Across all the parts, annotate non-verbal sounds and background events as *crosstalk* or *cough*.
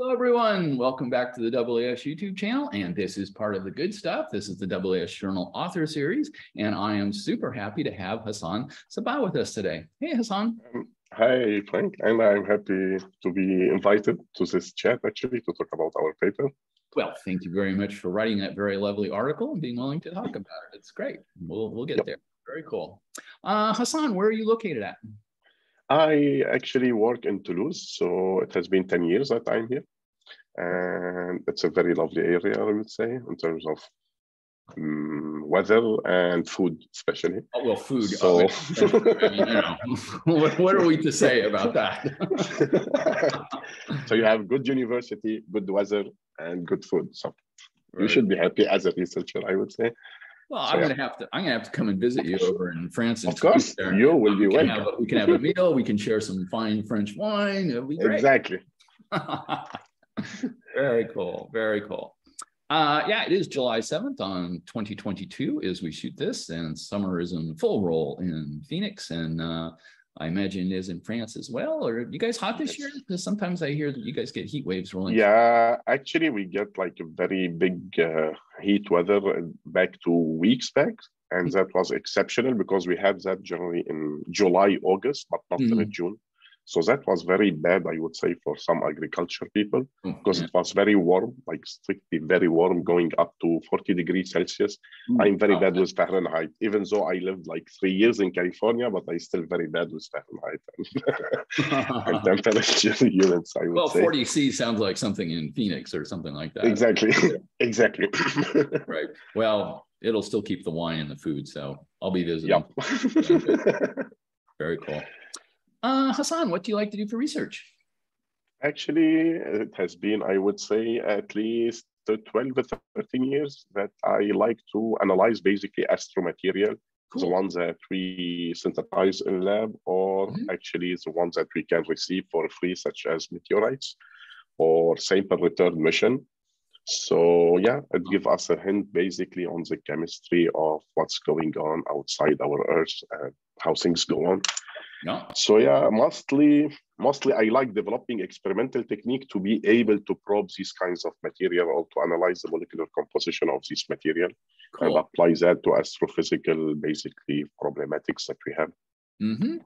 Hello, everyone. Welcome back to the AAS YouTube channel. And this is part of the good stuff. This is the AAS Journal Author Series. And I am super happy to have Hassan Sabbah with us today. Hey, Hassan. Um, hi, Frank. And I'm happy to be invited to this chat, actually, to talk about our paper. Well, thank you very much for writing that very lovely article and being willing to talk about it. It's great. We'll, we'll get yep. there. Very cool. Uh, Hassan, where are you located at? I actually work in Toulouse, so it has been 10 years that I'm here. And it's a very lovely area, I would say, in terms of um, weather and food, especially. Oh, well, food. So, oh, I mean, you know, what, what, are we to say about that? *laughs* so you have good university, good weather, and good food. So right. you should be happy as a researcher, I would say. Well, so, I'm gonna have to. I'm gonna have to come and visit you over in France. Of course, there. you will be welcome. Have, we can have a meal. We can share some fine French wine. It'll be great. Exactly. *laughs* very cool. Very cool. Uh, yeah, it is July 7th on 2022 as we shoot this, and summer is in full roll in Phoenix. And uh, I imagine is in France as well. Or you guys hot this year? Because sometimes I hear that you guys get heat waves rolling. Yeah, actually, we get like a very big uh, heat weather back two weeks back, and mm-hmm. that was exceptional because we had that generally in July, August, but not mm-hmm. in June. So that was very bad, I would say, for some agriculture people oh, because it was very warm, like strictly very warm, going up to 40 degrees Celsius. Mm. I'm very bad with Fahrenheit, even though I lived like three years in California, but I still very bad with Fahrenheit and, *laughs* and temperature units. I would well, say. 40 C sounds like something in Phoenix or something like that. Exactly, *laughs* exactly. *laughs* right. Well, it'll still keep the wine and the food, so I'll be visiting. Yep. very cool. Uh, Hassan, what do you like to do for research? Actually, it has been, I would say, at least 12 or 13 years that I like to analyze basically astromaterial, cool. the ones that we synthesize in lab, or mm-hmm. actually the ones that we can receive for free, such as meteorites or sample return mission. So yeah, it gives us a hint basically on the chemistry of what's going on outside our Earth and how things go on. No. So yeah, mostly mostly I like developing experimental technique to be able to probe these kinds of material or to analyze the molecular composition of this material cool. and apply that to astrophysical basically problematics that we have. Mm-hmm.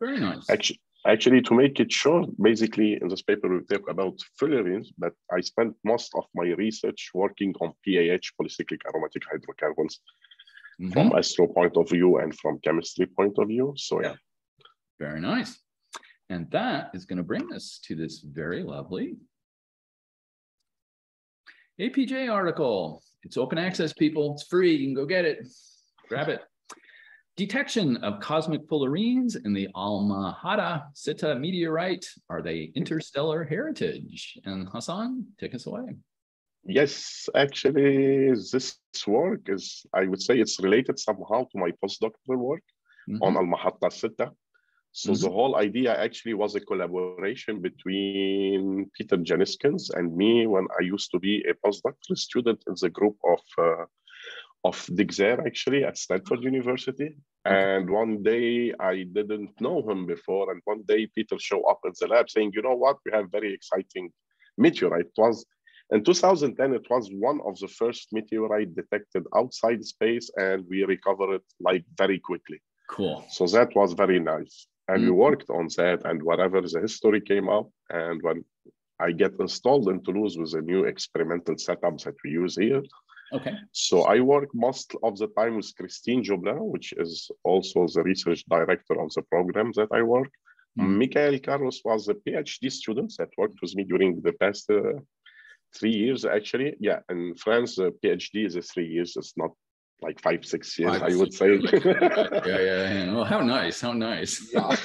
Very nice. Actually, actually, to make it short, basically in this paper we talk about fullerenes, but I spent most of my research working on PAH, polycyclic aromatic hydrocarbons, mm-hmm. from astro point of view and from chemistry point of view. So yeah. Very nice. And that is going to bring us to this very lovely APJ article. It's open access, people. It's free. You can go get it. Grab it. Detection of cosmic fullerenes in the Almahata Sitta meteorite. Are they interstellar heritage? And Hassan, take us away. Yes, actually, this work is, I would say it's related somehow to my postdoctoral work mm -hmm. on Almahata Sitta. So mm-hmm. the whole idea actually was a collaboration between Peter Jenniskens and me when I used to be a postdoctoral student in the group of uh, of Dick Zare actually at Stanford University. And one day I didn't know him before, and one day Peter showed up at the lab saying, "You know what? We have very exciting meteorite." It was in 2010. It was one of the first meteorite detected outside space, and we recovered it like very quickly. Cool. So that was very nice and mm-hmm. we worked on that and whatever the history came up and when i get installed in toulouse with the new experimental setups that we use here okay so i work most of the time with christine joblin which is also the research director of the program that i work mm-hmm. michael carlos was a phd student that worked with me during the past uh, three years actually yeah in france the phd is a three years it's not like five, six years, five, I would say. *laughs* yeah, yeah, yeah. Well, how nice, how nice. yeah.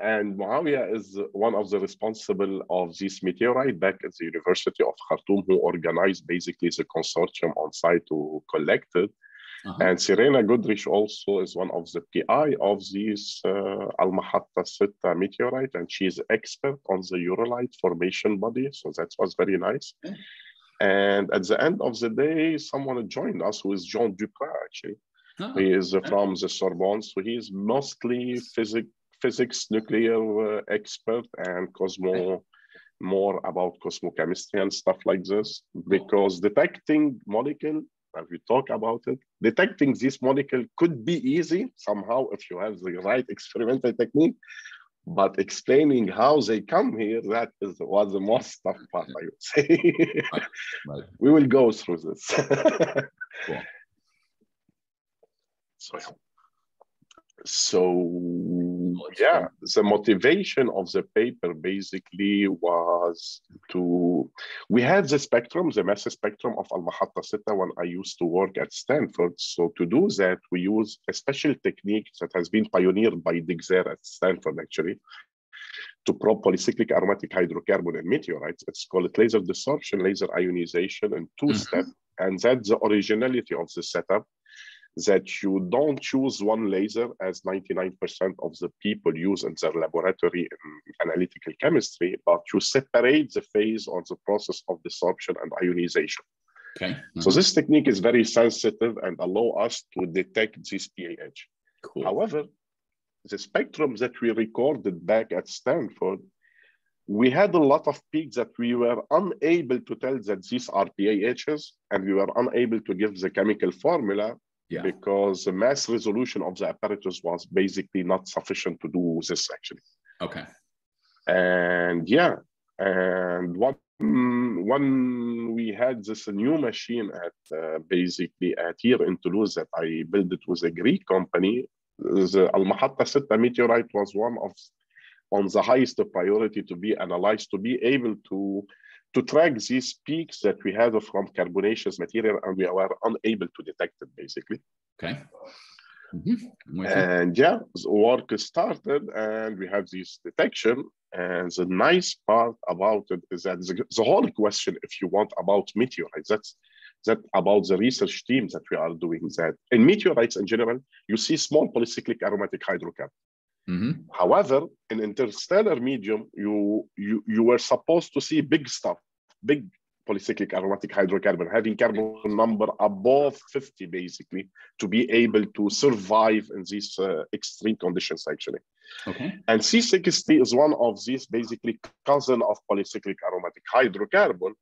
And Muawia is one of the responsible of this meteorite back at the University of Khartoum, who organized basically the consortium on site to collect it. Uh-huh. And Cyrena Goodrich also is one of the PI of this uh, Almahata Sitta meteorite, and she is expert on the ureilite formation body. So that was very nice. Okay. And at the end of the day, someone joined us who is Jean Duprat, actually. Oh, he is okay. from the Sorbonne. So he is mostly physics, physics nuclear uh, expert and cosmo more about cosmochemistry and stuff like this because detecting molecule and we talk about it detecting this molecule could be easy somehow if you have the right experimental technique but explaining how they come here that is was the most tough part i would say right. Right. *laughs* we will go through this cool. *laughs* so so yeah the motivation of the paper basically was to we had the spectrum the mass spectrum of Almahata Sitta when i used to work at stanford. So to do that we use a special technique that has been pioneered by Dick Zare at stanford actually to probe polycyclic aromatic hydrocarbon in meteorites. It's called laser desorption laser ionization in 2 mm-hmm. step and that's the originality of the setup that you don't choose one laser as 99% of the people use in their laboratory in analytical chemistry, but you separate the phase or the process of desorption and ionization. Okay. Mm-hmm. So this technique is very sensitive and allow us to detect this PAH. Cool. However, the spectrum that we recorded back at Stanford, we had a lot of peaks that we were unable to tell that these are PAHs, and we were unable to give the chemical formula yeah. because the mass resolution of the apparatus was basically not sufficient to do this actually. Okay. And yeah, and one when we had this new machine at uh, basically at here in Toulouse that I built it with a Greek company, the Almahata Sitta meteorite was one of on the highest priority to be analyzed to be able to to track these peaks that we had from carbonaceous material and we were unable to detect it basically. Okay. Mm-hmm. And yeah, the work started and we have this detection. And the nice part about it is that the, the whole question, if you want, about meteorites, that's that about the research team that we are doing that. In meteorites in general, you see small polycyclic aromatic hydrocarbon. Mm-hmm. However, in interstellar medium, you, you you were supposed to see big stuff, big polycyclic aromatic hydrocarbon, having carbon number above 50, basically, to be able to survive in these uh, extreme conditions, actually. Okay. And C60 is one of these basically cousin of polycyclic aromatic hydrocarbon,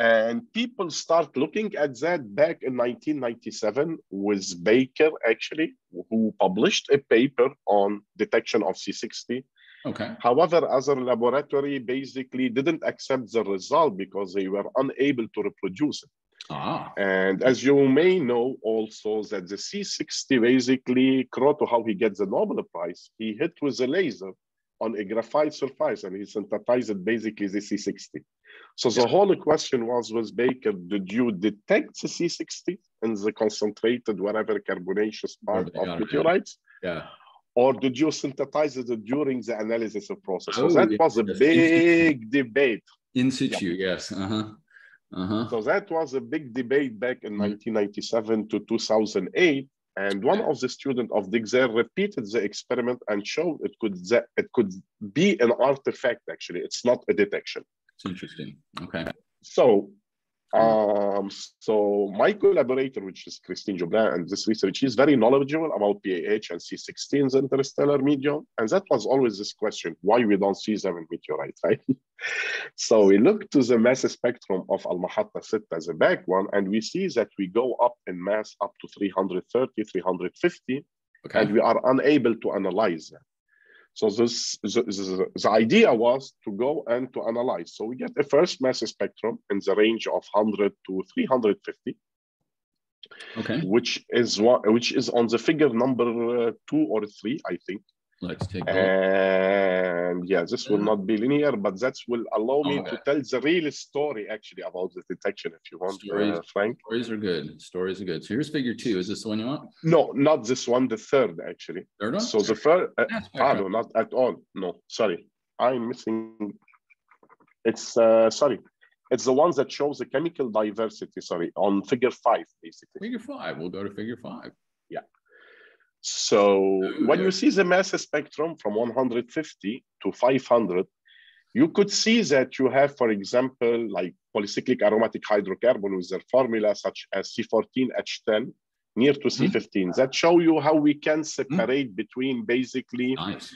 and people start looking at that back in 1997 with Becker, actually, who published a paper on detection of C60. Okay. However, other laboratory basically didn't accept the result because they were unable to reproduce it. Ah. And as you may know also that the C60 basically, Kroto, how he gets the Nobel Prize, he hit with a laser on a graphite surface and he synthesized basically the C60. So the whole question was with Becker, did you detect the C60 in the concentrated whatever carbonaceous part of meteorites? Yeah. Or did you synthesize it during the analysis of process? So oh, that was a big debate. In situ, yeah. yes. Uh-huh. Uh-huh. So that was a big debate back in mm-hmm. 1997 to 2008. And one of the students of Zare repeated the experiment and showed it could it could be an artifact. Actually, it's not a detection. It's interesting. Okay. So, um, so my collaborator, which is Christine Joblin, and this research, she's very knowledgeable about PAH and C16's interstellar medium. And that was always this question, why we don't see them in meteorites, *laughs* right? so we look to the mass spectrum of Almahata Sitta as a back one, and we see that we go up in mass up to 330, 350, okay. and we are unable to analyze that. So this the, the, the, idea was to go and to analyze. So we get a first mass spectrum in the range of 100 to 350. Okay. Which is what which is on the figure number uh, two or three, I think. Let's take And yeah, this will not be linear, but that will allow me to tell the real story actually about the detection if you want, uh, stories, uh, Frank. Stories are good. Stories are good. So here's figure two. Is this the one you want? No, not this one, the third actually. Third one? So the first, uh, ah, no, not at all. No, sorry. I'm missing. It's, uh, sorry. It's the ones that shows the chemical diversity, sorry, on figure five, basically. Figure five. We'll go to figure five. So when you see the mass spectrum from 150 to 500, you could see that you have, for example, like polycyclic aromatic hydrocarbon with their formula such as C14H10 near to C15 mm-hmm. that show you how we can separate mm-hmm. between basically nice.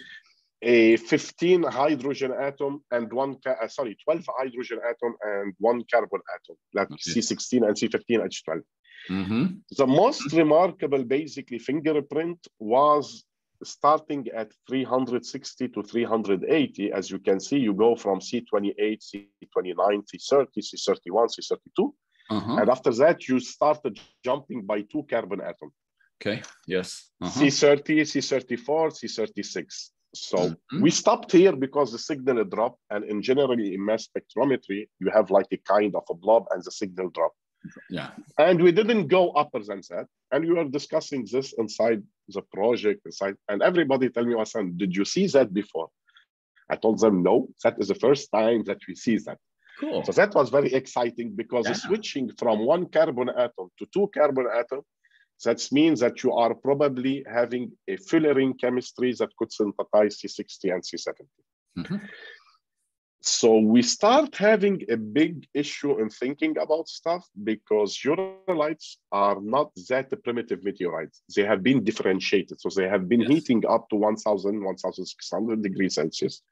A 15 hydrogen atom and one, uh, sorry, 12 hydrogen atom and one carbon atom, like okay. C16 and C15H12. Mm-hmm. The most remarkable, basically, fingerprint was starting at 360 to 380. As you can see, you go from C28, C29, C30, C31, C32. Uh-huh. And after that, you started jumping by two carbon atoms. Okay, yes. Uh-huh. C30, C34, C36. So mm-hmm. we stopped here because the signal dropped. And in generally in mass spectrometry, you have like a kind of a blob and the signal drop. Yeah. And we didn't go upper than that. And we were discussing this inside the project, inside, and everybody tell me, Hassan, did you see that before? I told them, no, that is the first time that we see that. Cool. So that was very exciting because yeah. switching from one carbon atom to two carbon atom, that means that you are probably having a fullerene chemistry that could synthesize C60 and C70. Mm-hmm. So we start having a big issue in thinking about stuff because ureilites are not that primitive meteorites. They have been differentiated. So they have been yes. heating up to 1000, 1600 degrees Celsius.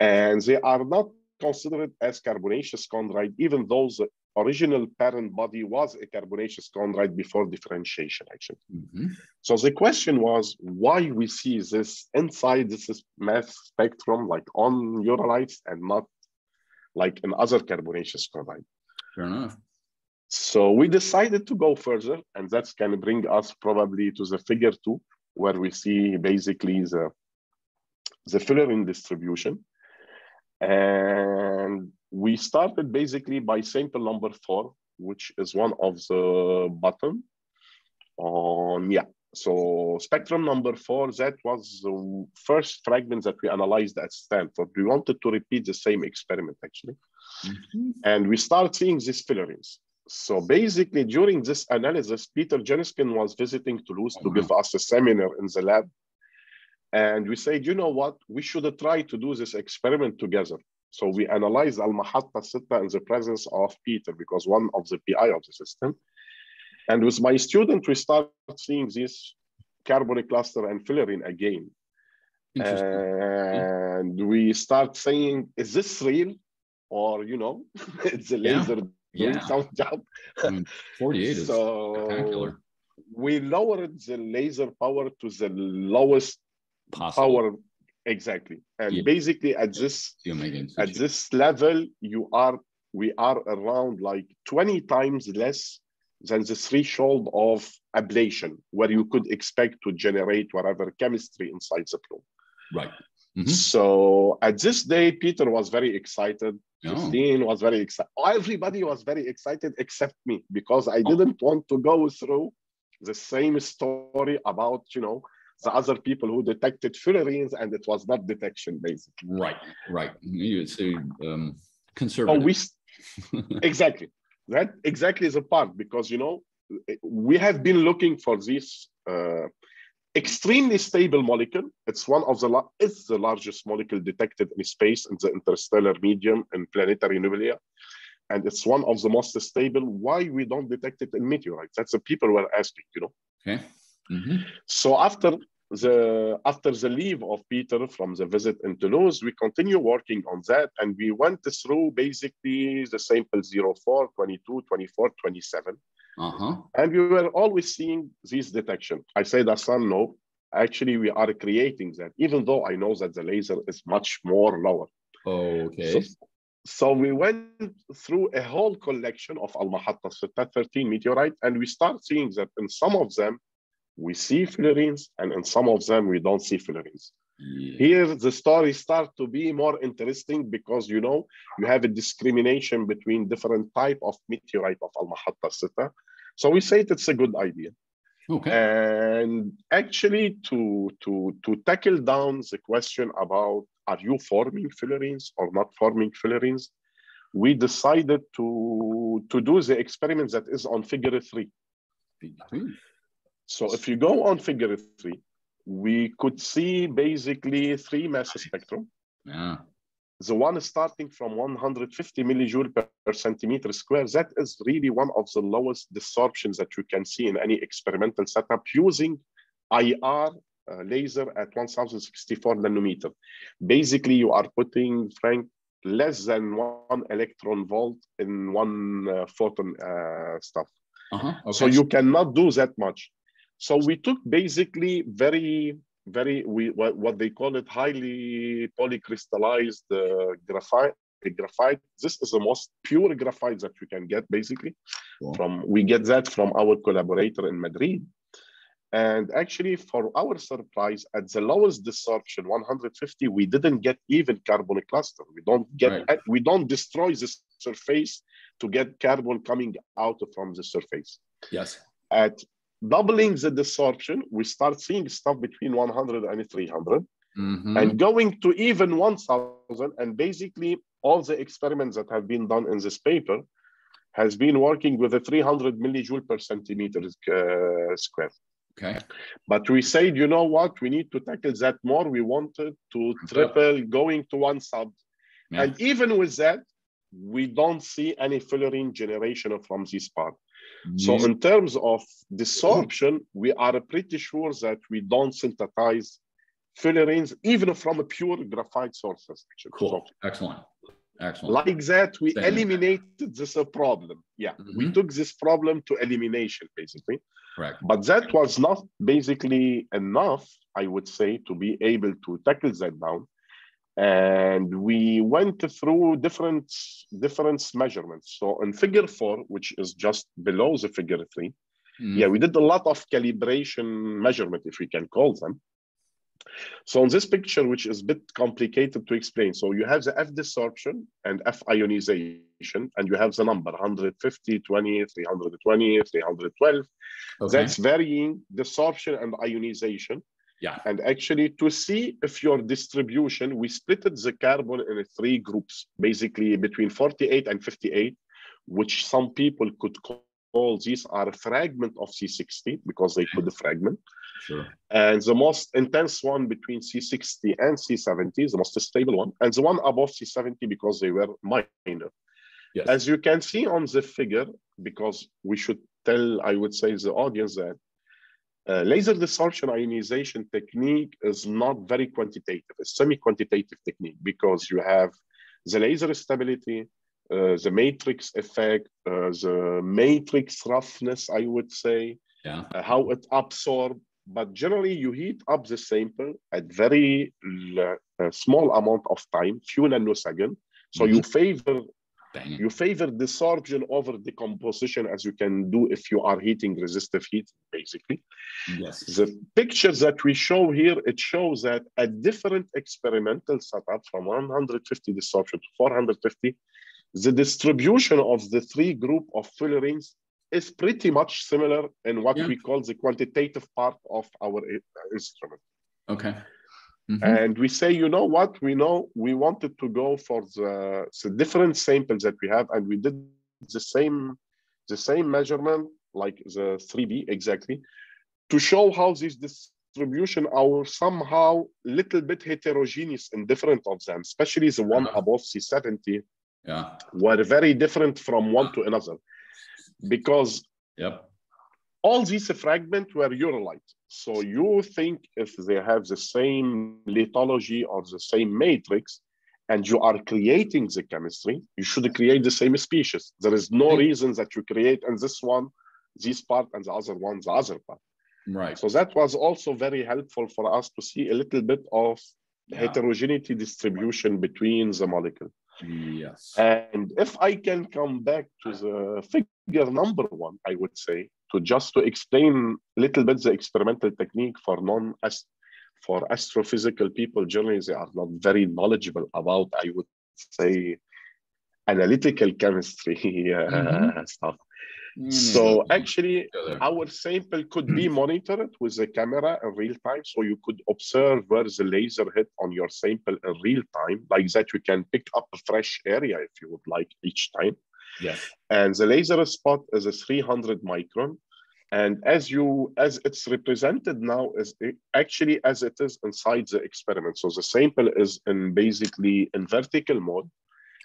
And they are not considered as carbonaceous chondrite, even though the original parent body was a carbonaceous chondrite before differentiation, actually. Mm-hmm. So the question was why we see this inside this mass spectrum, like on ureilites and not like in other carbonaceous chondrite. Fair enough. So we decided to go further, and that's going to bring us probably to the figure two, where we see basically the, the fullerene distribution. And we started basically by sample number four, which is one of the bottom. On yeah, so spectrum number four, that was the first fragment that we analyzed at Stanford. We wanted to repeat the same experiment actually. Mm-hmm. And we start seeing these fullerenes. So basically during this analysis, Peter Jenniskens was visiting Toulouse to give us a seminar in the lab. And we said, you know what, we should try to do this experiment together. So we analyzed Almahata Sitta in the presence of Peter because one of the PI of the system. And with my student, we start seeing this carbonic cluster and fullerene again. And we start saying, is this real? Or, you know, *laughs* it's a laser yeah. doing yeah. some job. *laughs* I mean, 48 is so spectacular. We lowered the laser power to the lowest Possible. power exactly and yeah. basically at this at this level you are we are around like 20 times less than the threshold of ablation where you could expect to generate whatever chemistry inside the plume right mm-hmm. so at this day peter was very excited Christine oh. was very excited everybody was very excited except me because i oh. didn't want to go through the same story about you know the other people who detected fullerenes and it was not detection basically. Right, right. You say um, conservative. Oh, we exactly that exactly is a part because you know we have been looking for this uh, extremely stable molecule. It's one of the it's the largest molecule detected in space in the interstellar medium in planetary nebula. And it's one of the most stable. Why we don't detect it in meteorites? That's the people were asking, you know. Okay. Mm-hmm. So after the after the leave of Peter from the visit in Toulouse, we continue working on that, and we went through basically the sample 04, 22, 24, 27. Uh-huh. And we were always seeing these detection. I said, Hassan, no, actually we are creating that, even though I know that the laser is much more lower. okay. So, so we went through a whole collection of Almahata Sitta meteorite, and we start seeing that in some of them, we see fullerenes, and in some of them we don't see fullerenes. Yeah. Here, the story start to be more interesting because you know you have a discrimination between different type of meteorite of Almahata Sitta. So we say it's a good idea. Okay. And actually, to to to tackle down the question about are you forming fullerenes or not forming fullerenes, we decided to to do the experiment that is on figure three. Figure three. So if you go on figure three, we could see basically three mass spectrum. Yeah. The one starting from 150 millijoule per centimeter square, that is really one of the lowest distortions that you can see in any experimental setup using IR uh, laser at 1064 nanometer. Basically, you are putting, Frank, less than one electron volt in one uh, photon uh, stuff. -huh. Okay. So you cannot do that much. So we took basically very, very, we what, what they call it highly polycrystallized uh, graphite. Graphite. This is the most pure graphite that you can get, basically. From we get that from our collaborator in Madrid. And actually, for our surprise, at the lowest desorption, 150, we didn't get even carbon cluster. We don't get, right. we don't destroy the surface to get carbon coming out from the surface. Yes. At doubling the desorption, we start seeing stuff between 100 and 300. Mm-hmm. And going to even 1000, and basically all the experiments that have been done in this paper has been working with a 300 millijoule per centimeter uh, square. Okay. But we said, you know what? We need to tackle that more. We wanted to triple going to one sub. Yeah. And even with that, we don't see any fullerene generation from this part. So in terms of desorption, we are pretty sure that we don't synthesize fullerenes even from a pure graphite sources. Cool. So, Excellent. Excellent. Like that, we Same. eliminated this problem. Yeah, mm-hmm. we took this problem to elimination, basically. Correct. But that was not basically enough, I would say, to be able to tackle that down. And we went through different different measurements. So in figure four, which is just below the figure 3 mm. yeah, we did a lot of calibration measurement, if we can call them. So in this picture, which is a bit complicated to explain, so you have the F desorption and F ionization, and you have the number 150, 20, 320, 312. Okay. That's varying desorption and ionization. Yeah. And actually, to see if your distribution, we split the carbon in three groups, basically between 48 and 58, which some people could call these are a fragment of C60 because they could fragment. Sure. And the most intense one between C60 and C70 is the most stable one, and the one above C70 because they were minor. Yes. As you can see on the figure, because we should tell, I would say, the audience that uh, laser desorption ionization technique is not very quantitative, it's semi-quantitative technique because you have the laser stability, uh, the matrix effect, uh, the matrix roughness, I would say, yeah. Uh, how it absorbs but generally you heat up the sample at very uh, small amount of time, few nanoseconds. So mm-hmm. you favor you favor desorption over decomposition as you can do if you are heating resistive heat, basically. Yes. The picture that we show here, it shows that a different experimental setup from 150 desorption to 450, the distribution of the three group of fullerenes is pretty much similar in what yeah. we call the quantitative part of our uh, instrument. Okay. Mm-hmm. And we say, you know what? We know we wanted to go for the, the different samples that we have, and we did the same the same measurement, like the 3B exactly, to show how this distribution are somehow little bit heterogeneous in different of them, especially the one uh-huh. above C70. Yeah. Were very different from one to another because yep. all these fragments were ureilite. So you think if they have the same lithology or the same matrix, and you are creating the chemistry, you should create the same species. There is no reason that you create and this one, this part, and the other one, the other part. Right. So that was also very helpful for us to see a little bit of yeah. heterogeneity distribution between the molecule. Yes. And if I can come back to the figure number one, I would say, to just to explain a little bit the experimental technique for non for astrophysical people, generally they are not very knowledgeable about, I would say, analytical chemistry *laughs* uh, mm-hmm. stuff. Mm-hmm. So actually, our sample could be monitored with the camera in real time. So you could observe where the laser hit on your sample in real time. Like that, you can pick up a fresh area if you would like each time. Yes. And the laser spot is a 300 micron. And as you as it's represented now is actually as it is inside the experiment. So the sample is in basically in vertical mode.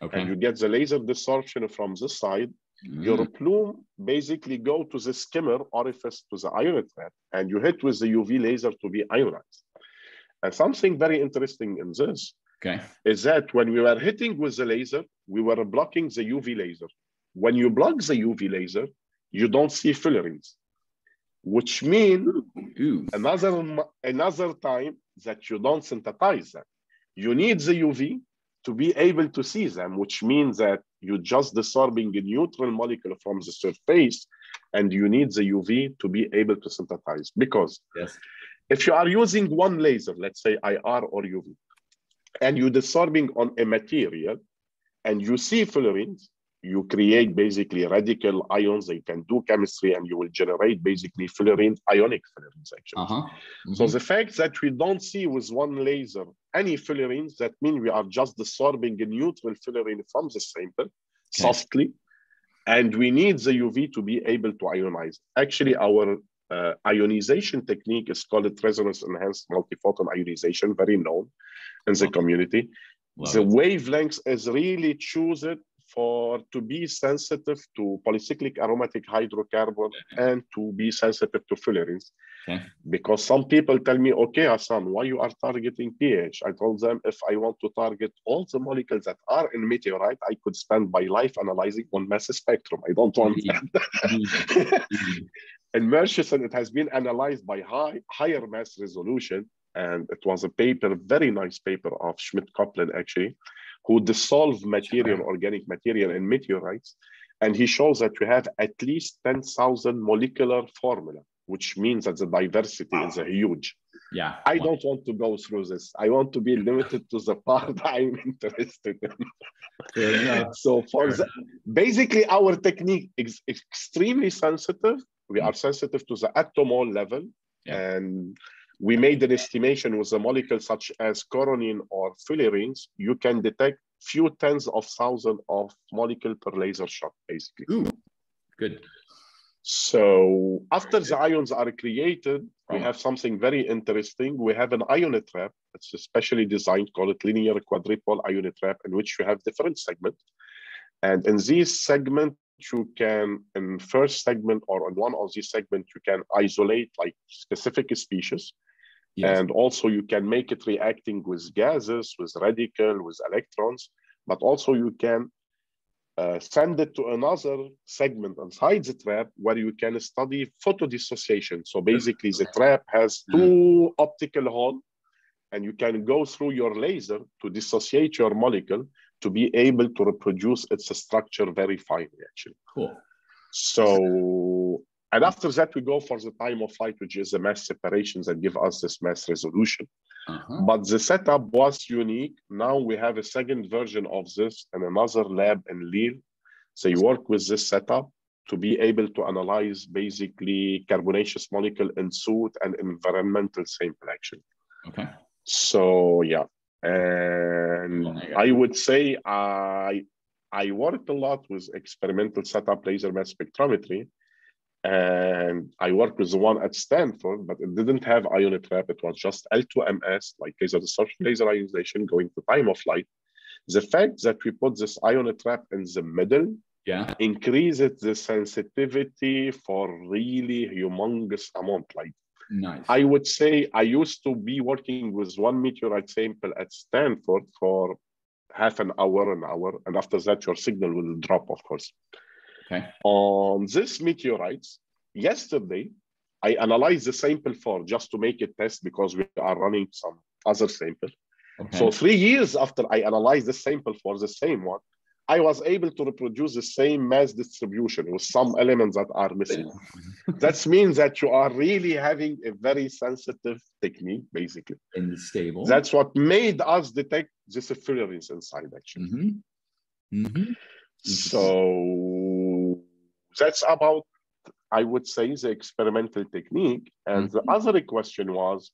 Okay. And you get the laser desorption from this side Mm. Your plume basically go to the skimmer orifice to the ion trap, and you hit with the UV laser to be ionized. And something very interesting in this okay. is that when we were hitting with the laser, we were blocking the UV laser. When you block the UV laser, you don't see fullerenes, which means another another time that you don't synthesize them. You need the UV to be able to see them, which means that you're just desorbing a neutral molecule from the surface, and you need the UV to be able to synthesize. Because yes. if you are using one laser, let's say IR or UV, and you're desorbing on a material, and you see fullerenes, you create basically radical ions. They can do chemistry, and you will generate basically fullerene ionic fullerenes. Actually, uh-huh. mm-hmm. so the fact that we don't see with one laser any fullerenes, that means we are just desorbing a neutral fullerene from the sample okay. softly, and we need the UV to be able to ionize. Actually, our uh, ionization technique is called resonance enhanced multiphoton ionization, very known in the community. Love the it. wavelength is really chosen for to be sensitive to polycyclic aromatic hydrocarbon and to be sensitive to fullerenes. Okay. Because some people tell me, okay, Hassan, why you are targeting pH? I told them if I want to target all the molecules that are in meteorite, I could spend my life analyzing on mass spectrum. I don't want that. in *laughs* Murchison, it has been analyzed by high, higher mass resolution. And it was a paper, very nice paper of Schmitt-Kopplin, actually, who dissolve material, organic material in meteorites. And he shows that we have at least 10,000 molecular formula, which means that the diversity wow. is a huge. Yeah. I wow. don't want to go through this. I want to be limited to the part *laughs* I'm interested in. so for the, basically our technique is extremely sensitive. We are sensitive to the attomole level. Yeah. And we made an estimation with a molecule such as coronene or fullerenes, you can detect few tens of thousands of molecule per laser shot, basically. Ooh, good. So after the ions are created, we oh. have something very interesting. We have an ion trap. It's specially designed, call it linear quadrupole ion trap, in which you have different segments. And in these segments, you can, in first segment or on one of these segments, you can isolate like specific species. Yes. And also you can make it reacting with gases, with radical, with electrons, but also you can uh, send it to another segment inside the trap where you can study photodissociation. So basically the trap has two mm. optical holes and you can go through your laser to dissociate your molecule to be able to reproduce its structure very finely actually. Cool. So and after that, we go for the time of flight, which is the mass separations and give us this mass resolution. Uh-huh. But the setup was unique. Now we have a second version of this in another lab in Lille. So you work with this setup to be able to analyze basically carbonaceous molecule in soot and environmental sample action. Okay. So yeah, and I would say I I worked a lot with experimental setup laser mass spectrometry and I worked with the one at Stanford, but it didn't have ion trap. It was just L2MS, like laser desorption, hmm. laser ionization, going to time of flight. The fact that we put this ion trap in the middle yeah. increases the sensitivity for really humongous amount. Like nice. I would say I used to be working with one meteorite sample at Stanford for half an hour, an hour, and after that your signal will drop, of course. Okay. On this meteorites, yesterday, I analyzed the sample for just to make a test because we are running some other sample. Okay. So three years after I analyzed the sample for the same one, I was able to reproduce the same mass distribution with some elements that are missing. *laughs* that means that you are really having a very sensitive technique, basically. And stable. That's what made us detect this fullerenes inside, actually. Mm-hmm. Mm-hmm. So that's about, I would say, the experimental technique. And mm-hmm. the other question was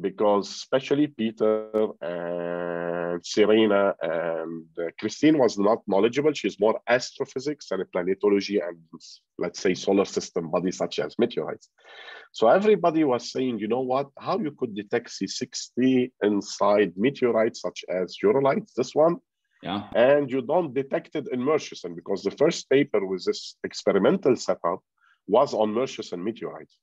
because especially Peter and Cyrena and uh, Christine was not knowledgeable. She's more astrophysics and planetology and let's say solar system bodies such as meteorites. So everybody was saying, you know what, how you could detect C60 inside meteorites such as Ureilites, this one, Yeah. And you don't detect it in Murchison because the first paper with this experimental setup was on Murchison meteorites.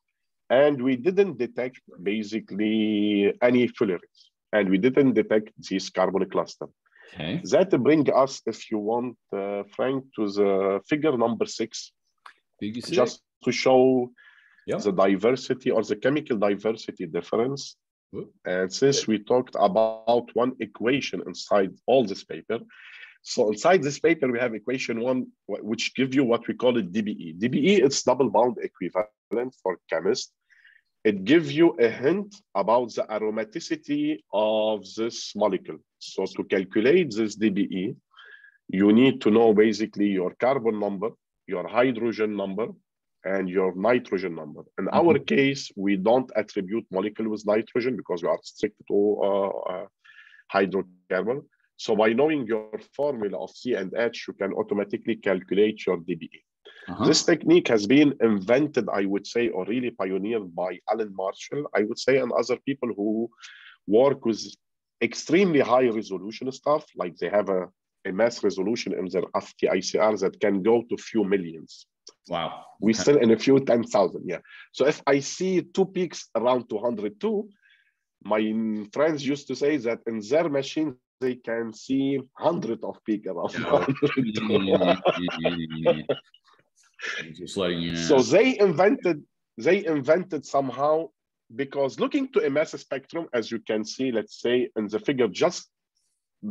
And we didn't detect basically any fullerenes. And we didn't detect this carbon cluster. Okay. That bring us, if you want, uh, Frank, to the figure number six, just to show the diversity or the chemical diversity difference. Hmm? And since we talked about one equation inside all this paper, so inside this paper, we have equation one, which give you what we call it DBE. DBE, it's double bond equivalent for chemists. It gives you a hint about the aromaticity of this molecule. So to calculate this DBE, you need to know basically your carbon number, your hydrogen number, and your nitrogen number. In mm -hmm. our case, we don't attribute molecule with nitrogen because we are strict to uh, uh, hydrocarbon. So by knowing your formula of C and H, you can automatically calculate your DBE. Uh -huh. This technique has been invented, I would say, or really pioneered by Alan Marshall, I would say, and other people who work with extremely high resolution stuff, like they have a, a mass resolution in their FTICR that can go to few millions. Wow. We okay. still in a few 10,000, yeah. So if I see two peaks around 202, my friends used to say that in their machine, they can see hundred of peak around. Just letting you know. So they invented, they invented somehow because looking to a mass spectrum, as you can see, let's say in the figure just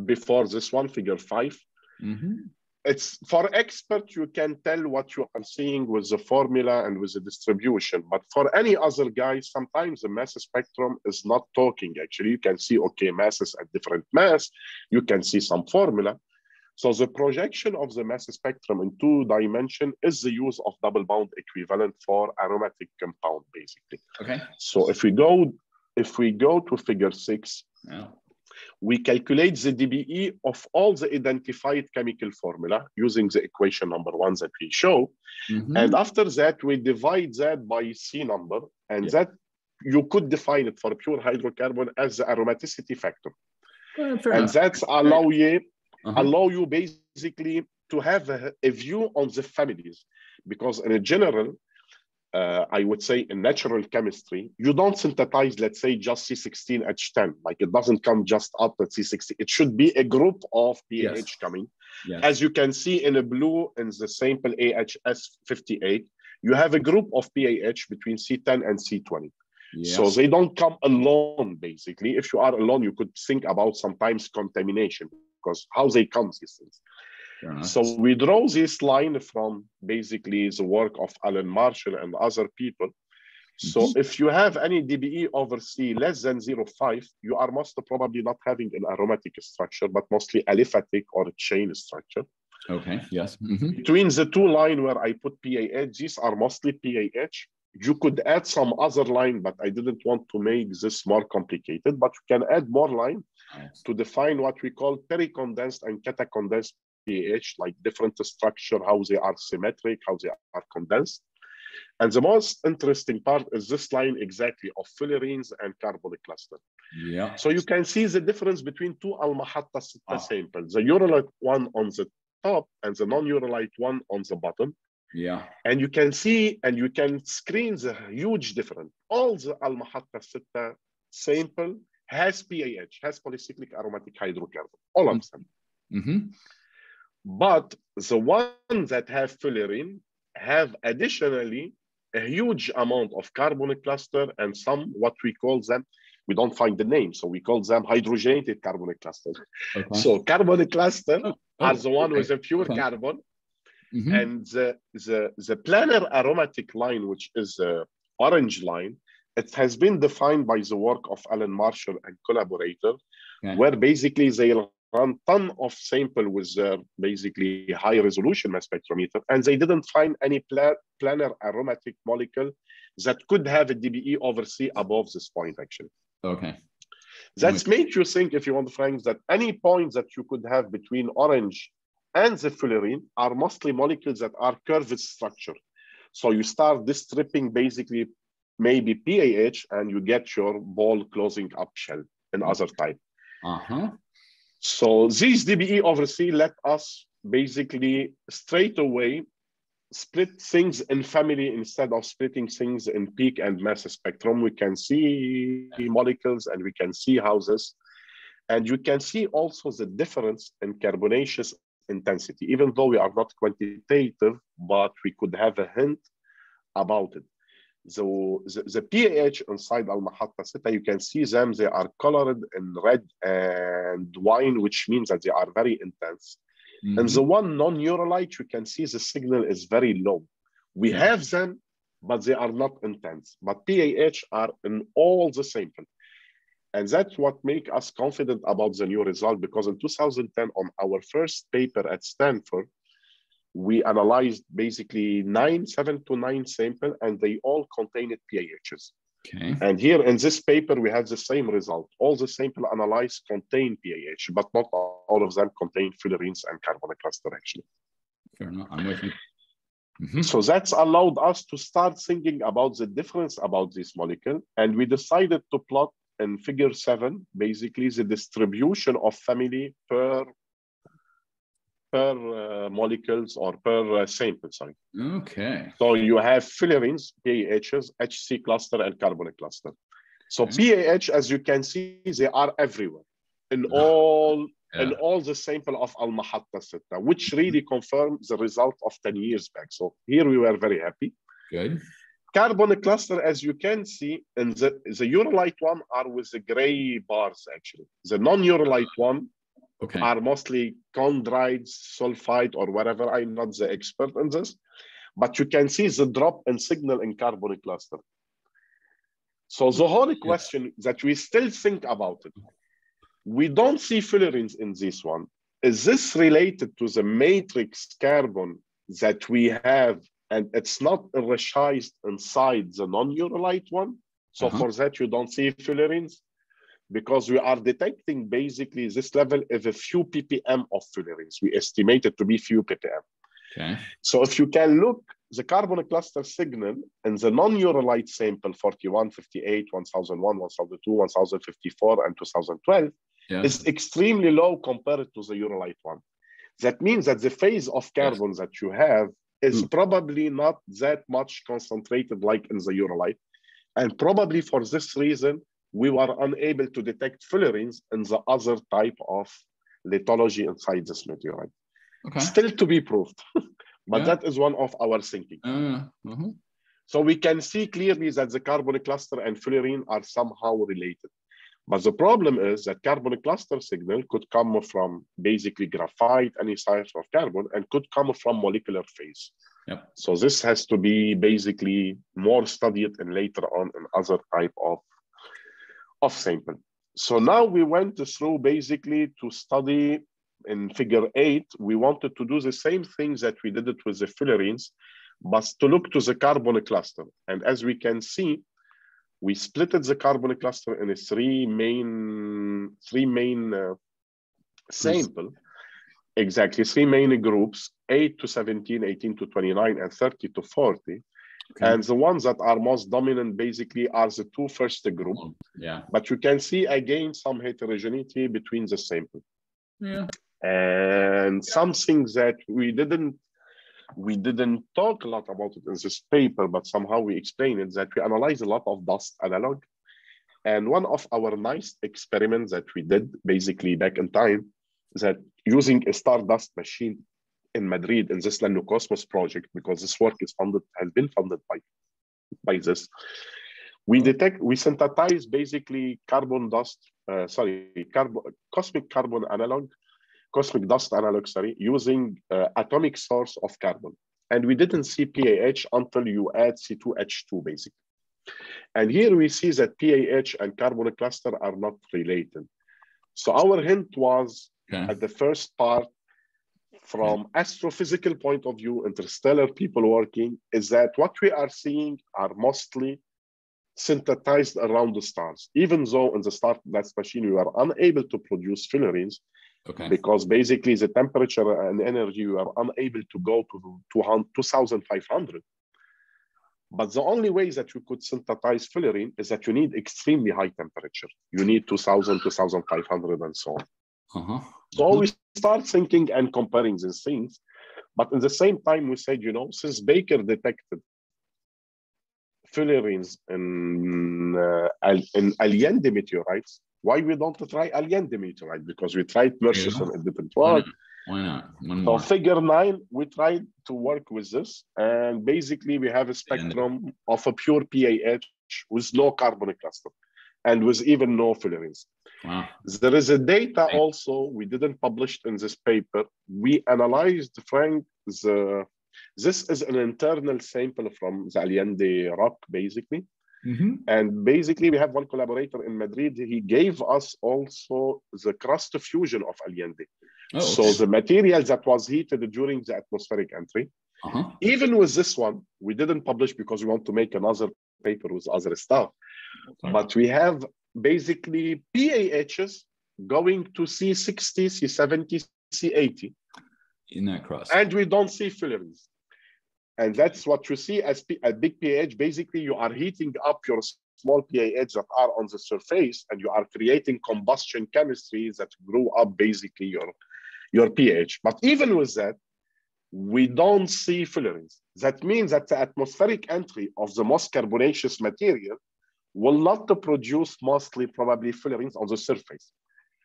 before this one, figure 5 mm-hmm it's for expert you can tell what you are seeing with the formula and with the distribution. But for any other guy sometimes the mass spectrum is not talking. Actually you can see okay masses at different mass. You can see some formula. So the projection of the mass spectrum in two dimension is the use of double bond equivalent for aromatic compound basically. Okay. So if we go if we go to figure six yeah we calculate the DBE of all the identified chemical formula using the equation number one that we show. Mm-hmm. And after that, we divide that by C number, and yeah. that you could define it for pure hydrocarbon as the aromaticity factor. Well, and enough. that's allow you uh-huh. allow you basically to have a, a, view on the families, because in a general, uh, I would say in natural chemistry, you don't synthesize, let's say, just C16H10. Like it doesn't come just up at C16. It should be a group of PAH yes. coming. Yes. As you can see in a blue in the sample AHS58, you have a group of PAH between C10 and C20. Yes. So they don't come alone, basically. If you are alone, you could think about sometimes contamination because how they come these things. So we draw this line from basically the work of Alan Marshall and other people. So mm-hmm. if you have any DBE over C less than 0.5, you are most probably not having an aromatic structure, but mostly aliphatic or chain structure. Okay, yes. Mm-hmm. Between the two line where I put PAH, these are mostly PAH. You could add some other line, but I didn't want to make this more complicated, but you can add more line to define what we call pericondensed and catacondensed pH, like different structure, how they are symmetric, how they are condensed. And the most interesting part is this line exactly of fullerenes and carbonic cluster. Yeah. So you can see the difference between two Almahata ah. samples, the ureilite one on the top and the non-ureilite one on the bottom. Yeah. And you can see and you can screen the huge difference. All the Almahata sample has PAH, has polycyclic aromatic hydrocarbon, all of them. Mm-hmm. But the ones that have fullerene have additionally a huge amount of carbonic cluster and some what we call them we don't find the name so we call them hydrogenated carbonic cluster okay. so carbonic cluster oh, oh, are the one okay. with a pure okay. carbon mm-hmm. and the, the the planar aromatic line which is the orange line it has been defined by the work of alan marshall and collaborator where basically they run ton of sample with their basically high resolution mass spectrometer, and they didn't find any pla planar aromatic molecule that could have a DBE over C above this point, actually. Okay. That's made you think, if you want, Frank, that any point that you could have between orange and the fullerene are mostly molecules that are curved structure. So you start distripping basically maybe PAH and you get your ball closing up shell in other type. Uh-huh. So these DBE over C let us basically straight away split things in family instead of splitting things in peak and mass spectrum. We can see molecules and we can see houses. And you can see also the difference in carbonaceous intensity, even though we are not quantitative, but we could have a hint about it. So the, the PAH inside Almahata Sitta, you can see them, they are colored in red and wine, which means that they are very intense. Mm-hmm. And the one non-ureilite, you can see the signal is very low. We yeah. have them, but they are not intense. But PAH are in all the sample. And that's what make us confident about the new result because in 2010, on our first paper at Stanford, we analyzed basically nine, seven to nine sample, and they all contained PAHs. Okay. And here in this paper, we have the same result. All the sample analyzed contain PAH, but not all of them contain fullerenes and carbon cluster actually. Fair enough. I'm with you. Mm-hmm. So that's allowed us to start thinking about the difference about this molecule. And we decided to plot in figure seven, basically the distribution of family per per uh, molecules or per uh, sample, sorry. Okay. So you have fullerenes, PAHs, HC cluster, and carbonic cluster. So okay. PAH, as you can see, they are everywhere in all yeah. in all the sample of Almahata Sitta, which really confirms the result of 10 years back. So here we were very happy. Good. Carbonic cluster, as you can see, and the, the ureilite one are with the gray bars actually. The non-ureilite one okay. are mostly chondrites, sulfide, or whatever. I'm not the expert in this, but you can see the drop in signal in carbonic cluster. So the whole question yes. that we still think about it, we don't see fullerenes in this one. Is this related to the matrix carbon that we have and it's not enrichized inside the non-ureilite one? So uh -huh. for that, you don't see fullerenes? Because we are detecting basically this level of a few ppm of fullerenes. We estimate it to be few ppm. Okay. So if you can look, the carbon cluster signal in the non-ureilite sample 41, 58, 1001, 1002, 1054, and 2012 yeah. is extremely low compared to the ureilite one. That means that the phase of carbon yes. that you have is mm. probably not that much concentrated like in the ureilite. And probably for this reason, we were unable to detect fullerenes in the other type of lithology inside this meteorite. Okay. Still to be proved, *laughs* but yeah. that is one of our thinking. Uh, uh-huh. So we can see clearly that the carbon cluster and fullerene are somehow related. But the problem is that carbon cluster signal could come from basically graphite, any source of carbon, and could come from molecular phase. Yep. So this has to be basically more studied and later on in other type of of sample. So now we went through basically to study in figure eight, we wanted to do the same things that we did it with the fullerenes, but to look to the carbon cluster. And as we can see, we splitted the carbon cluster in a three main, three main uh, sample, exactly three main groups, 8 to 17, 18 to 29, and 30 to 40. Okay. And the ones that are most dominant basically are the two first group. Oh, yeah. But you can see again some heterogeneity between the sample. Yeah. And something that we didn't we didn't talk a lot about it in this paper, but somehow we explain it that we analyze a lot of dust analog. And one of our nice experiments that we did basically back in time that using a stardust machine in Madrid in this Nanocosmos project, because this work is funded, has been funded by, by this. We detect, we synthesize basically carbon dust, uh, sorry, carbon, cosmic carbon analog, cosmic dust analog, sorry, using uh, atomic source of carbon. And we didn't see PAH until you add C2H2 basically. And here we see that PAH and carbon cluster are not related. So our hint was okay. at the first part from astrophysical point of view, interstellar people working, is that what we are seeing are mostly synthesized around the stars. Even though in the Stardust machine we are unable to produce fullerenes, okay. because basically the temperature and energy we are unable to go to 2,500. But the only way that you could synthesize fullerene is that you need extremely high temperature. You need 2,000, 2,500, and so on. Uh-huh. So mm-hmm. we start thinking and comparing these things. But in the same time, we said, you know, since Becker detected fullerenes in, uh, in Allende meteorites, why we don't try Allende meteorite? Because we tried Murchison yeah. in different work. Why not? One so figure nine, we tried to work with this. And basically we have a spectrum of a pure PAH with no carbon cluster and with even no fullerenes. Wow. There is a data also we didn't publish in this paper. We analyzed, Frank, the, this is an internal sample from the Allende rock, basically. Mm-hmm. And basically, we have one collaborator in Madrid. He gave us also the crust fusion of Allende. Oh, so okay. the material that was heated during the atmospheric entry. Uh-huh. Even with this one, we didn't publish because we want to make another paper with other stuff. Okay. But we have basically PAHs going to C60, C70, C80. In that crust. And we don't see fullerenes. And that's what you see as a big PAH. Basically, you are heating up your small PAHs that are on the surface and you are creating combustion chemistry that grew up basically your, your PAH. But even with that, we don't see fullerenes. That means that the atmospheric entry of the most carbonaceous material will not produce mostly probably fullerenes on the surface.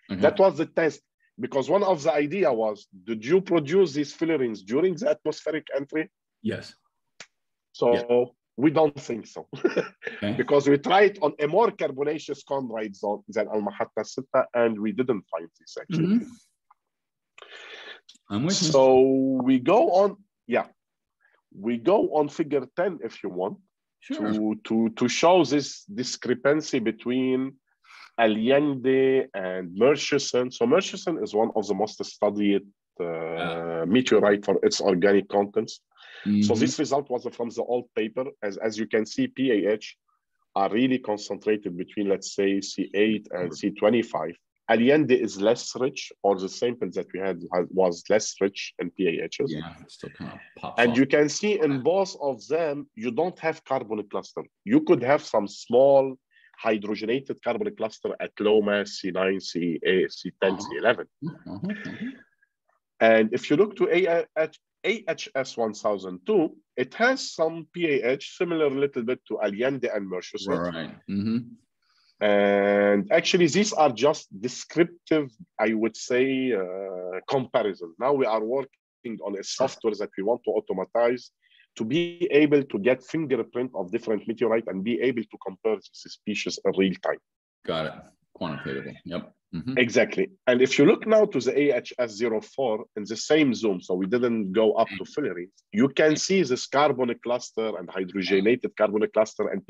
Mm-hmm. That was the test because one of the idea was, did you produce these fullerenes during the atmospheric entry? Yes. So yeah. we don't think so *laughs* okay. because we tried on a more carbonaceous chondrite zone than Almahata Sitta and we didn't find this actually. Mm-hmm. I'm with so you. we go on, yeah, we go on figure 10 if you want sure. to, to, to show this discrepancy between Allende and Murchison. So Murchison is one of the most studied uh, meteorite for its organic contents. Mm-hmm. So this result was from the old paper. As, as you can see, PAH are really concentrated between, let's say, C8 and C25. Allende is less rich, or the sample that we had was less rich in PAHs. Yeah, still kind of pops And off. you can see in both of them, you don't have carbon cluster. You could have some small hydrogenated carbon cluster at low mass C9, C8, C10, uh-huh. C11. Uh-huh. Uh-huh. And if you look to AHS 1002, it has some PAH similar a little bit to Allende and Murchison. Right. Mm-hmm. And actually, these are just descriptive, I would say, uh, comparison. Now we are working on a software that we want to automatize to be able to get fingerprint of different meteorite and be able to compare these species in real time. Got it. Quantitatively. Yep. Mm-hmm. Exactly. And if you look now to the AHS04 in the same zoom, so we didn't go up to fullerene, you can see this carbon cluster and hydrogenated carbon cluster. And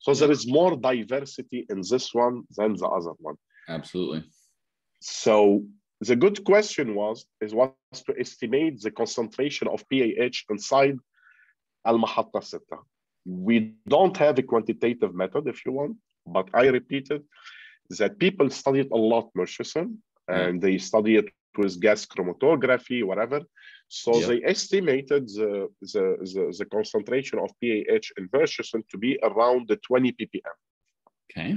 so there is more diversity in this one than the other one. Absolutely. So the good question was, is was to estimate the concentration of PAH inside Almahata Sitta. We don't have a quantitative method if you want, but I repeated that people studied a lot Murchison and they studied with gas chromatography, whatever. So they estimated the, the, the, the, concentration of PAH in Murchison to be around the 20 ppm. Okay.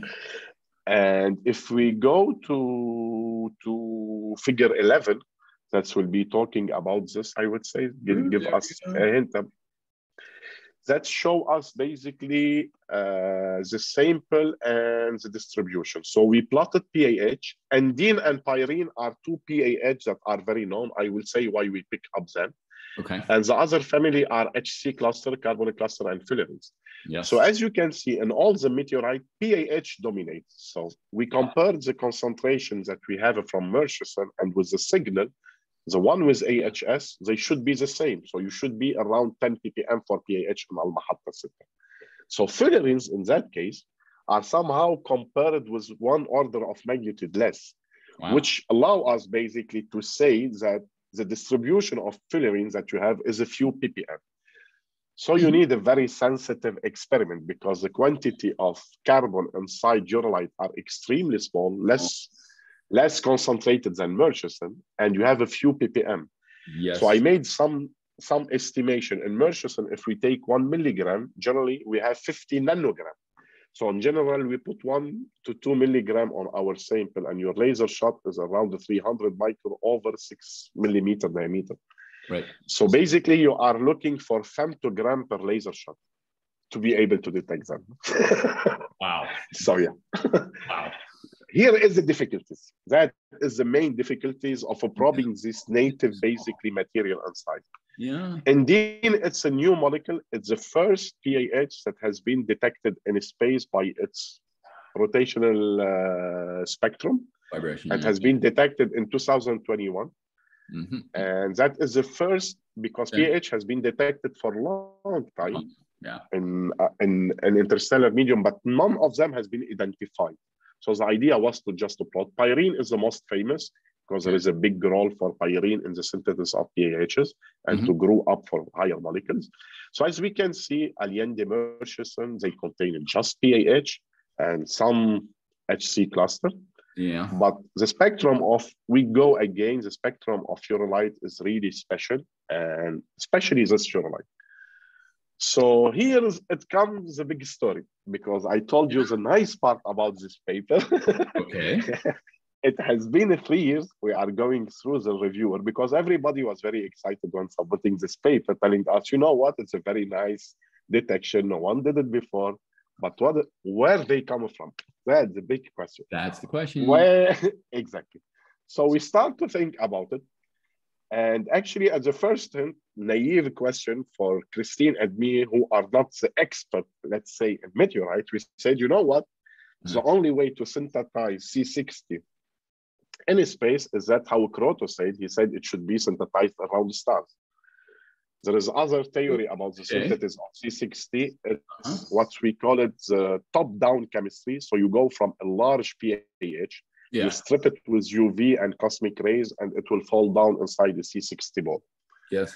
And if we go to, to figure 11, that will be talking about this, I would say, give, mm, give us a hint that show us basically uh, the sample and the distribution. So we plotted PAH, and indene and pyrene are two PAH that are very known. I will say why we pick up them. Okay. And the other family are HC cluster, carbon cluster, and fullerenes. Yes. So as you can see, in all the meteorite, PAH dominates. So we compared the concentration that we have from Murchison and with the signal, the one with AHS, they should be the same. So you should be around 10 ppm for PAH and Almahata Sitta. So fullerenes in that case are somehow compared with one order of magnitude less, wow. which allow us basically to say that the distribution of fullerenes that you have is a few ppm. So you need a very sensitive experiment because the quantity of carbon inside ureilite are extremely small, less less concentrated than Murchison, and you have a few ppm. Yes. So I made some some estimation in Murchison. If we take one milligram, generally we have 50 nanogram. So in general, we put one to two milligram on our sample, and your laser shot is around the 300 micro over six millimeter diameter. Right. So basically, you are looking for femtogram per laser shot to be able to detect them. *laughs* wow. So yeah. wow. Here is the difficulties. That is the main difficulties of probing this native basically material inside. Yeah. Indeed, it's a new molecule. It's the first PAH that has been detected in space by its rotational uh, spectrum. Vibration. It has been detected in 2021. Mm-hmm. And that is the first because Yeah. PAH has been detected for a long time Yeah. in, uh, in an interstellar medium, but none of them has been identified. So the idea was to just to plot. Pyrene is the most famous because there is a big role for pyrene in the synthesis of PAHs and mm-hmm. to grow up for higher molecules. So as we can see, Allende Murchison, they contain just PAH and some HC cluster. Yeah. But the spectrum of, we go again, the spectrum of furolite is really special, and especially this furolite. So here is, it comes the big story, because I told you the nice part about this paper. *laughs* Okay. it has been three years we are going through the reviewer because everybody was very excited when submitting this paper telling us you know what? It's a very nice detection. No one did it before. But what where they come from? That's the big question. That's the question. where *laughs* exactly. So we start to think about it and actually as a first hint naive question for christine and me who are not the expert let's say in meteorite we said you know what the only way to synthesize c60 in space is that how Kroto said, he said it should be synthesized around the stars. There is other theory about the Okay. synthesis of C60. It's Uh-huh. what we call it the top-down chemistry. So you go from a large PAH, Yeah. you strip it with UV and cosmic rays, and it will fall down inside the C60 ball. Yes.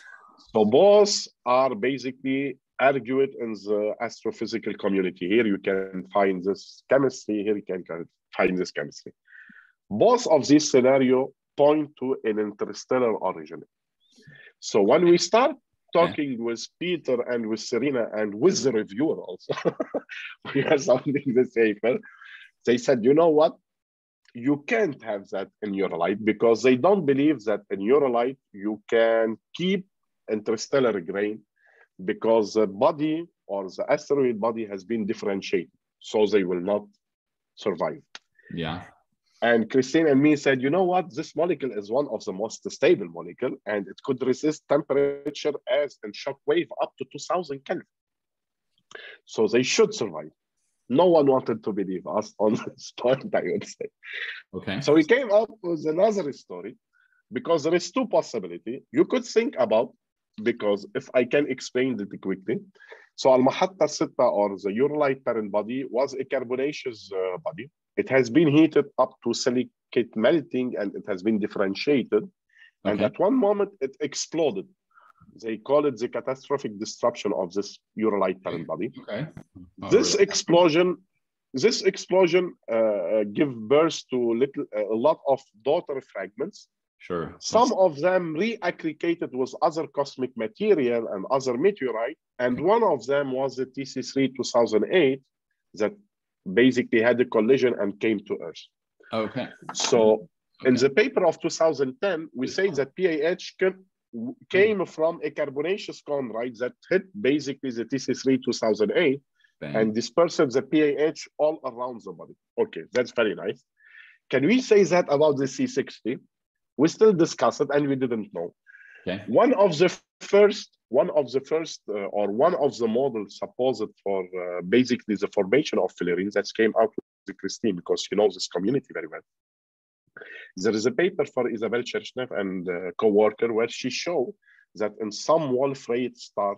So both are basically argued in the astrophysical community. Here you can find this chemistry, here you can find this chemistry. Both of these scenarios point to an interstellar origin. So when we start talking with Peter and with Cyrena and with the reviewer also, *laughs* we are sounding the paper, they said, you know what? You can't have that in Ureilite because they don't believe that in Ureilite you can keep interstellar grain because the body or the asteroid body has been differentiated, so they will not survive. Yeah. And Christine and me said, you know what? This molecule is one of the most stable molecule, and it could resist temperature as and shock wave up to 2000 Kelvin. So they should survive. No one wanted to believe us on *laughs* this point, I would say. Okay. So we came up with another story because there is two possibility. You could think about, because if I can explain it quickly. So Almahata Sitta or the Ureilite parent body was a carbonaceous uh, body. It has been heated up to silicate melting and it has been differentiated. And at one moment it exploded. They call it the catastrophic disruption of this Ureilite parent body Okay. Oh, this really? explosion this explosion uh, give birth to little a lot of daughter fragments Sure. some of them reaggregated with other cosmic material and other meteorite and one of them was the tc3 2008 that basically had a collision and came to earth Okay. so in the paper of 2010 we say that pah came, came from a carbonaceous cone right that hit basically the tc3 2008 Bang. and disperses the PAH all around the body. Okay, that's very nice. Can we say that about the C60? We still discuss it and we didn't know. okay. One of the first, one of the first, uh, or one of the models supposed for uh, basically the formation of fullerenes that came out with Christine because she knows this community very well. There is a paper for Isabelle Cherchneff and uh, co-worker where she showed that in some Wolf-Rayet star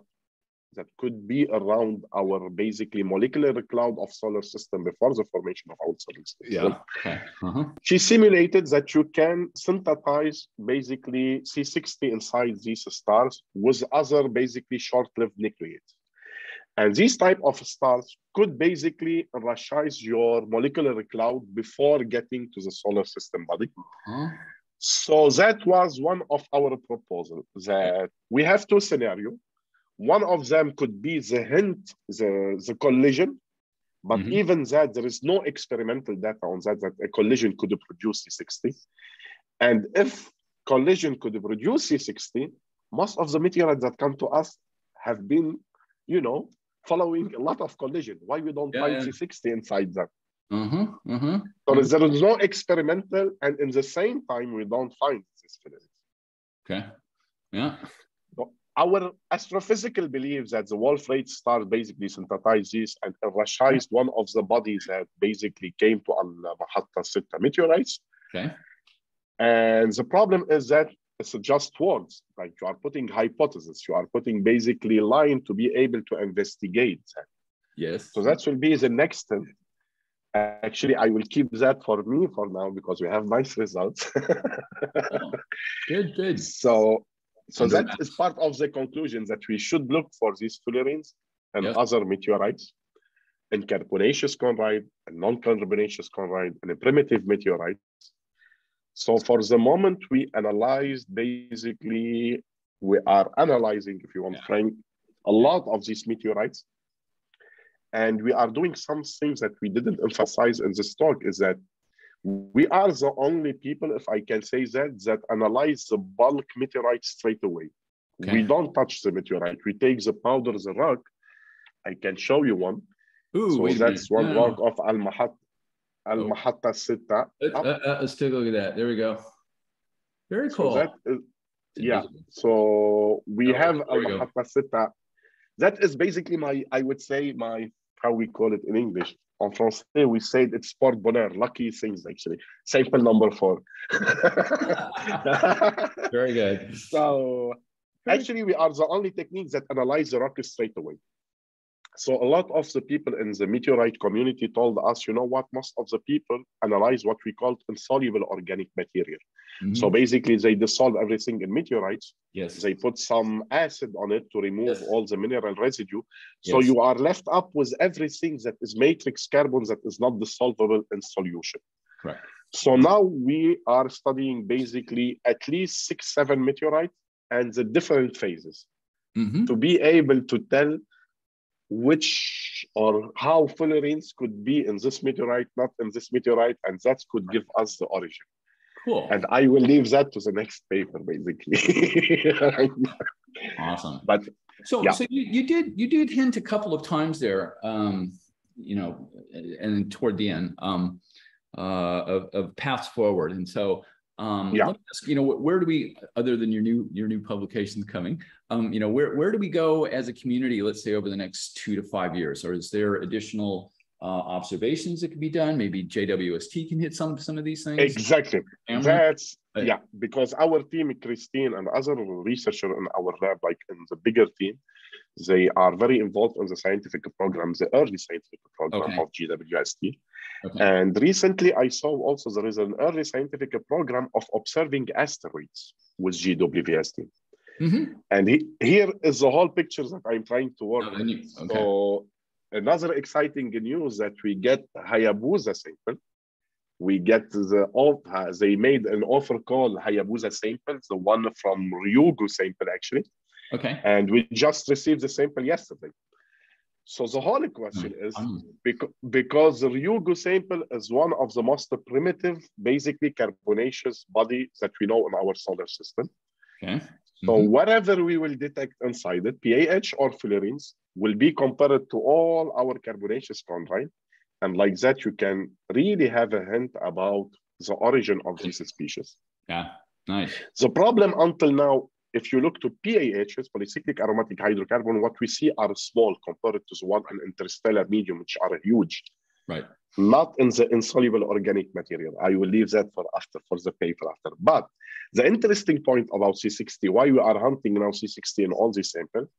that could be around our basically molecular cloud of solar system before the formation of our solar system. Yeah. Okay. Uh-huh. She simulated that you can synthesize basically C60 inside these stars with other basically short-lived nucleides. And these type of stars could basically rushize your molecular cloud before getting to the solar system body. Huh? So that was one of our proposal that we have two scenario. One of them could be the hint, the, the collision, But mm-hmm. even that, there is no experimental data on that, that a collision could produce C60. And if collision could produce C60, most of the meteorites that come to us have been, you know, following a lot of collision. Why we don't yeah, find yeah. C60 inside that? Mm-hmm, mm-hmm. So there is no experimental, and in the same time, we don't find this physics. Okay. Yeah. So our astrophysical believes that the Wolf-Rayet star basically synthesized this and Rashized one of the bodies that basically came to Almahata Sitta meteorites. Okay. And the problem is that it's just words. Like you are putting hypothesis, you are putting basically line to be able to investigate that. Yes. So that will be the next step. Actually, I will keep that for me for now because we have nice results. oh, *laughs* good, good. So, so that is part of the conclusion that we should look for these fullerenes and yes. other meteorites in carbonaceous chondrite and non-carbonaceous chondrite and a primitive meteorites so for the moment, we analyze basically, we are analyzing, if you want, Frank, a lot of these meteorites. And we are doing some things that we didn't emphasize in this talk is that we are the only people, if I can say that, that analyze the bulk meteorites straight away. Okay. We don't touch the meteorite. We take the powder, the rock. I can show you one. Ooh, so that's one no. work of Oh. Almahata uh, uh, uh, let's take a look at that. There we go. Very cool. So yeah. So we oh, have Almahata That is basically my, I would say, my, how we call it in English. En français, we said it's sport Bonheur, lucky things actually. Sample number four. *laughs* Very good. So actually, we are the only technique that analyze the rocket straight away. So a lot of the people in the meteorite community told us, you know what, most of the people analyze what we call insoluble organic material. Mm-hmm. So basically they dissolve everything in meteorites. Yes. They put some acid on it to remove yes. all the mineral residue. So yes. you are left up with everything that is matrix carbon that is not dissolvable in solution. Correct. So now we are studying basically at least six, seven meteorites and the different phases mm-hmm. to be able to tell which or how fullerenes could be in this meteorite, not in this meteorite, and that could give us the origin. Cool. And I will leave that to the next paper, basically. *laughs* awesome. But so, yeah. so you, you did you did hint a couple of times there, um, you know, and toward the end um, uh, of, of paths forward. And so um, yeah. Ask, you know, where do we, other than your new your new publications coming, um, you know, where where do we go as a community? Let's say over the next two to five years, or is there additional uh, observations that can be done? Maybe JWST can hit some some of these things. Exactly. That's yeah, because our team, Christine and other researchers in our lab, like in the bigger team, they are very involved in the scientific program, the early scientific program okay. of JWST. Okay. And recently, I saw also there is an early scientific program of observing asteroids with JWST. Mm-hmm. And he, here is the whole picture that I'm trying to work oh, okay. So another exciting news that we get Hayabusa sample. We get the uh, they made an offer called Hayabusa sample, the one from Ryugu sample actually. Okay. And we just received the sample yesterday. So the whole question is because, because the Ryugu sample is one of the most primitive, basically carbonaceous body that we know in our solar system. Okay. So mm-hmm. whatever we will detect inside it, PAH or fullerenes, will be compared to all our carbonaceous chondrite. And like that, you can really have a hint about the origin of these species. Yeah, nice. The problem until now if you look to PAHs, polycyclic aromatic hydrocarbon, what we see are small compared to the one in interstellar medium, which are huge. Right. Not in the insoluble organic material. I will leave that for after, for the paper after. But the interesting point about C60, why we are hunting now C60 in all these samples,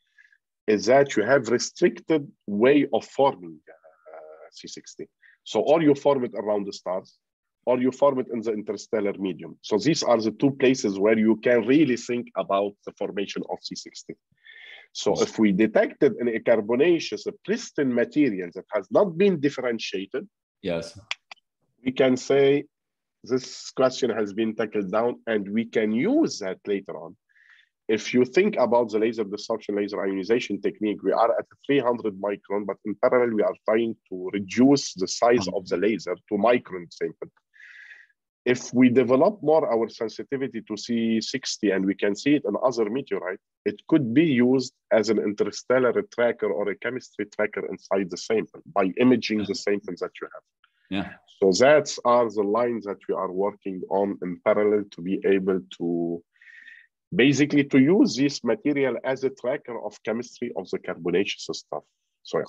is that you have restricted way of forming uh, C60. So or you form it around the stars, or you form it in the interstellar medium. So these are the two places where you can really think about the formation of C60. So if we detected in a carbonaceous, a pristine material that has not been differentiated, yes, we can say this question has been tackled down and we can use that later on if you think about the laser desorption laser ionization technique, we are at 300 micron, but in parallel, we are trying to reduce the size hmm. of the laser to micron sample. If we develop more our sensitivity to C60 and we can see it in other meteorite, it could be used as an interstellar tracker or a chemistry tracker inside the sample by imaging the samples that you have. Yeah. So that's are the lines that we are working on in parallel to be able to basically to use this material as a tracker of chemistry of the carbonaceous stuff. So yeah,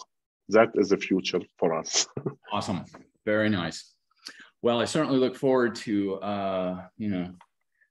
that is the future for us. *laughs* awesome. Very nice. Well, I certainly look forward to, uh, you know,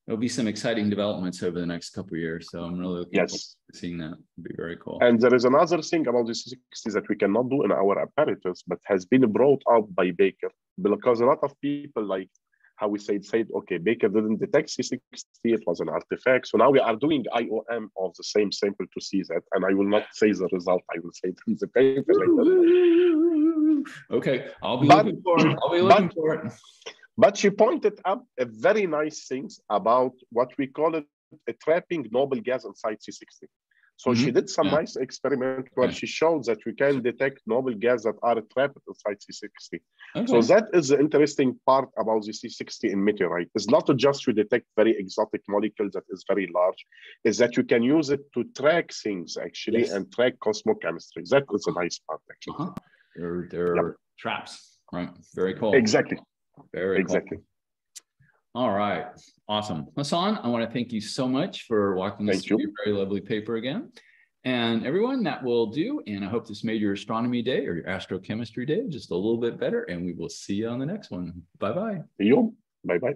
there'll be some exciting developments over the next couple of years. So I'm really looking yes. forward to seeing that. It'd be very cool. And there is another thing about the C60 that we cannot do in our apparatus, but has been brought up by Becker because a lot of people like how we said, said, okay, Becker didn't detect C60, it was an artifact. So now we are doing IOM of the same sample to see that. And I will not say the result, I will say it in the paper later. *laughs* Okay, I'll be but, looking for it. I'll be looking but, for it. But she pointed up a very nice things about what we call it a trapping noble gas inside C60. So mm-hmm. she did some yeah. nice experiment where yeah. she showed that we can detect noble gas that are trapped inside C60. Okay. So that is the interesting part about the C60 in meteorite. It's not just to detect very exotic molecules that is very large, is that you can use it to track things actually yes. and track cosmochemistry. That is a nice part actually. Uh-huh. They're, they're yep. traps, right? Very cool. Exactly. Very exactly. Cool. All right. Awesome. Hassan, I want to thank you so much for walking us through your very lovely paper again. And everyone, that will do. And I hope this made your astronomy day or your astrochemistry day just a little bit better. And we will see you on the next one. Bye bye. See you. Bye bye.